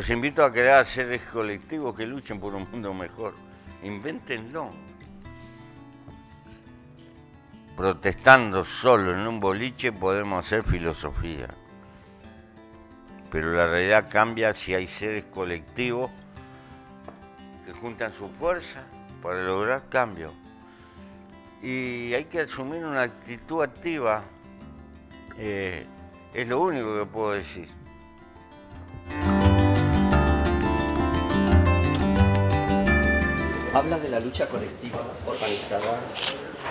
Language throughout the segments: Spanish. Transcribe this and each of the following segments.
Los invito a crear seres colectivos que luchen por un mundo mejor. Invéntenlo. Protestando solo en un boliche podemos hacer filosofía. Pero la realidad cambia si hay seres colectivos que juntan su fuerza para lograr cambio. Y hay que asumir una actitud activa. Eh, es lo único que puedo decir. Habla de la lucha colectiva organizada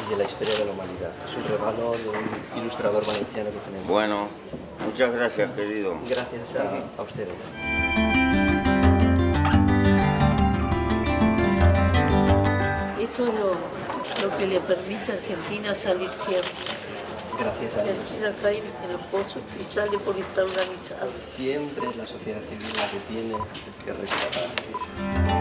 y de la historia de la humanidad. Es un regalo de un ilustrador valenciano que tenemos. Bueno, muchas gracias, querido. Gracias a, a ustedes. Eso es lo, lo que le permite a Argentina salir siempre. Gracias a Dios. Argentina cae en los pozos y sale porque está organizado. Siempre es la sociedad civil la que tiene que rescatar.